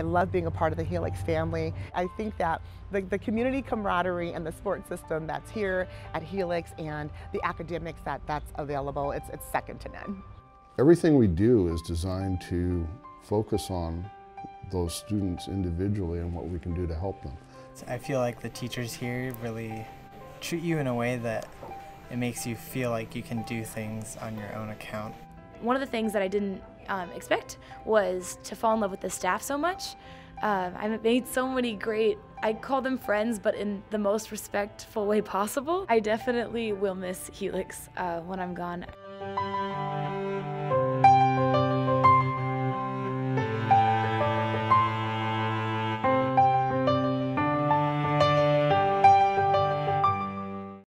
I love being a part of the Helix family. I think that the, the community camaraderie and the sports system that's here at Helix and the academics that that's available, it's, it's second to none. Everything we do is designed to focus on those students individually and what we can do to help them. I feel like the teachers here really treat you in a way that it makes you feel like you can do things on your own account. One of the things that I didn't um, expect was to fall in love with the staff so much. Uh, I made so many great, I call them friends, but in the most respectful way possible. I definitely will miss Helix uh, when I'm gone.